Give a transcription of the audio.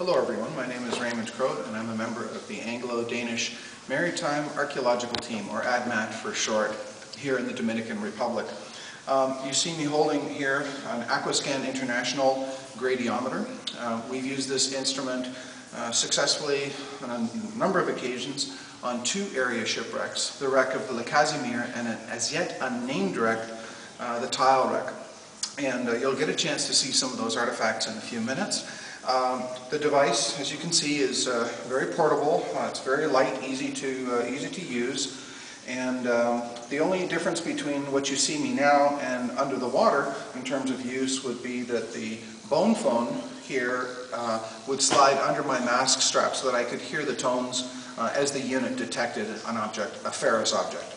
Hello everyone, my name is Raimund Krob and I'm a member of the Anglo-Danish Maritime Archaeological Team, or ADMAT for short, here in the Dominican Republic. Um, you see me holding here an Aquascan International gradiometer. Uh, we've used this instrument uh, successfully on a number of occasions on two area shipwrecks, the wreck of the Le Casimir and an as yet unnamed wreck, uh, the Tile wreck. And uh, you'll get a chance to see some of those artifacts in a few minutes. Um, the device, as you can see, is uh, very portable. Uh, it's very light, easy to uh, easy to use. And um, the only difference between what you see me now and under the water in terms of use would be that the bone phone here uh, would slide under my mask strap so that I could hear the tones uh, as the unit detected an object, a ferrous object.